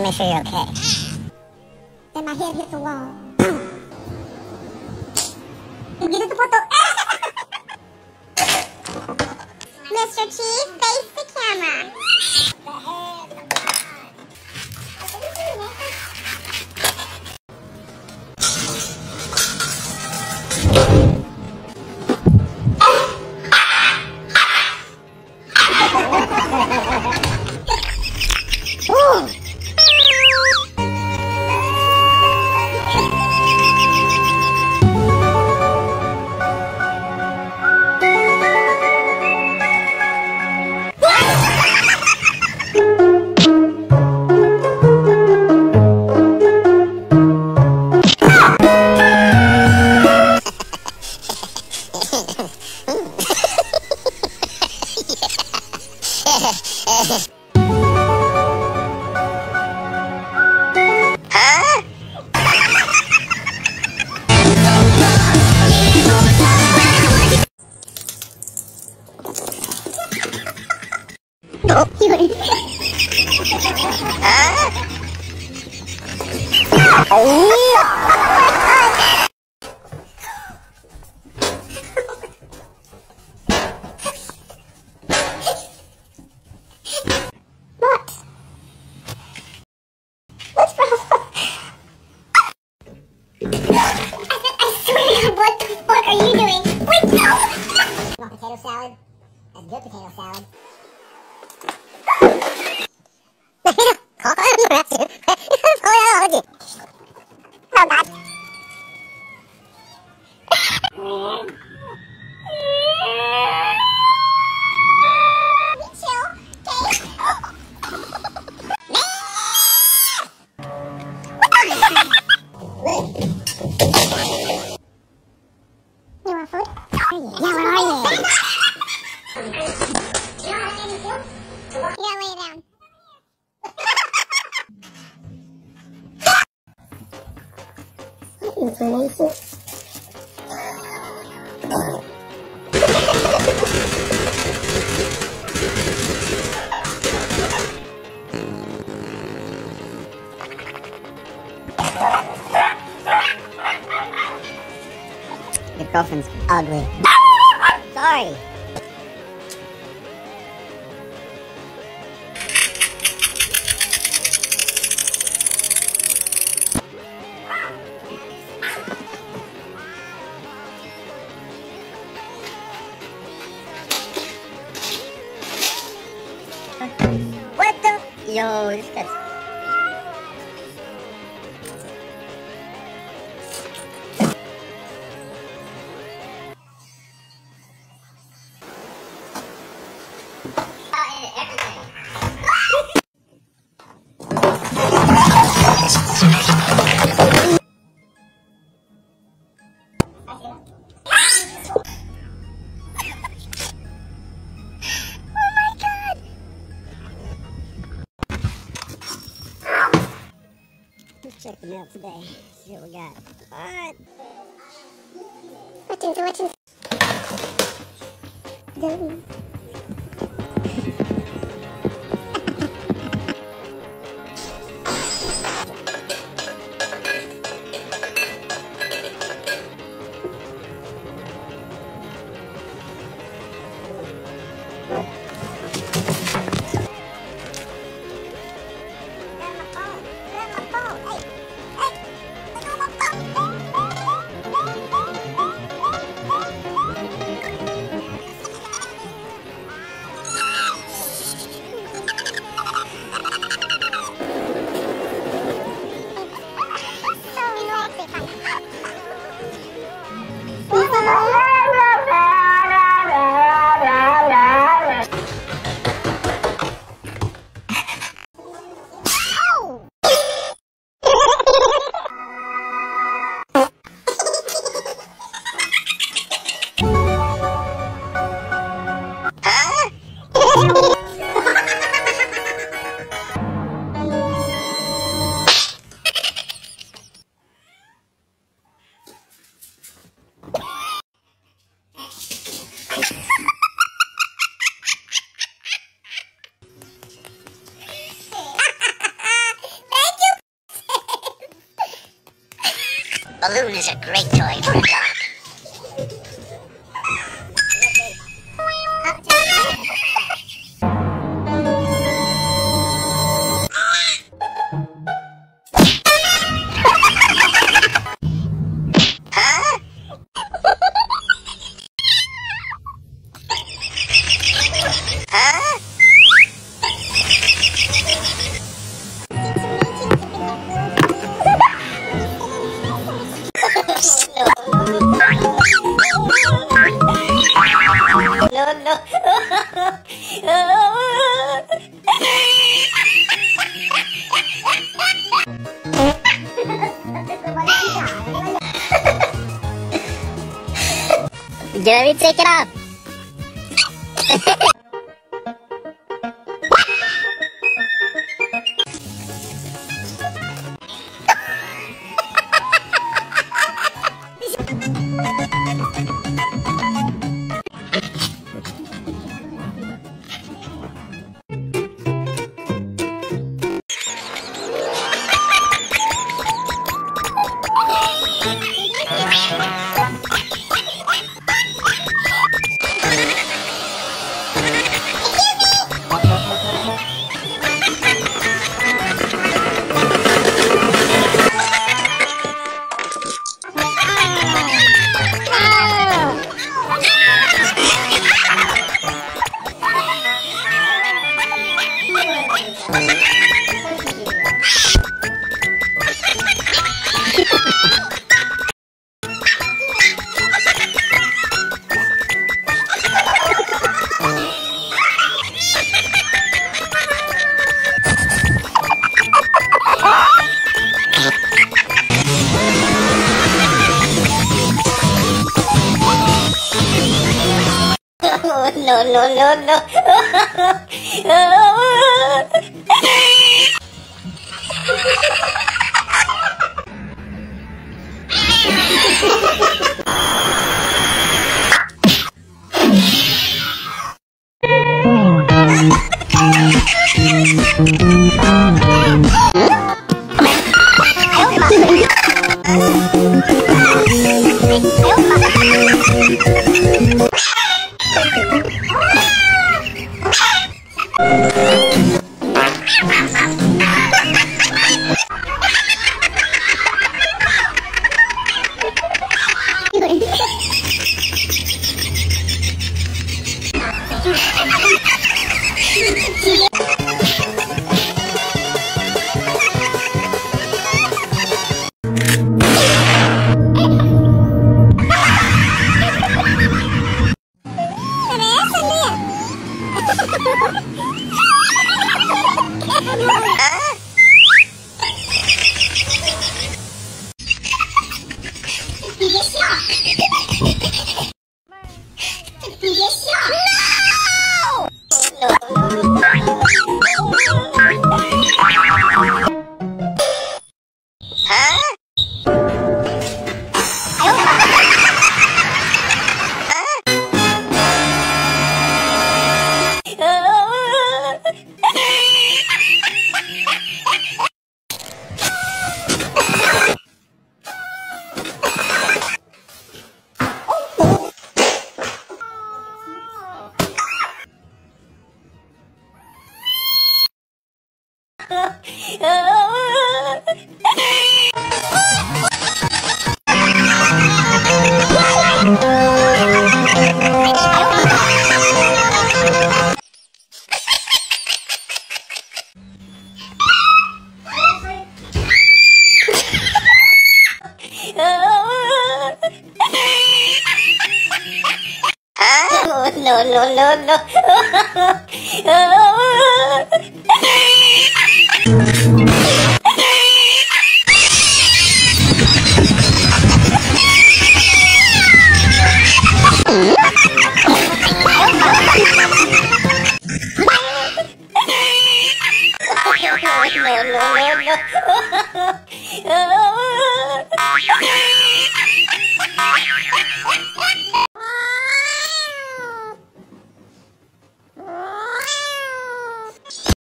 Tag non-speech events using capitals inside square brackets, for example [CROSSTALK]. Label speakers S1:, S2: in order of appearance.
S1: want to make sure you're okay.
S2: Then my head hits the wall. Get the photo. Mr. Chief, face the camera. Swear, what the
S1: potato salad? That's good potato salad. Your girlfriend's ugly. Sorry. Yo, this guy's. Check the mail today. See what we got. Alright.
S2: What's in, what's in? Done.
S1: Balloon is a great toy for a dog. Jeremy, take it off. の。Ha ha ha! No. no, no, no. [LAUGHS]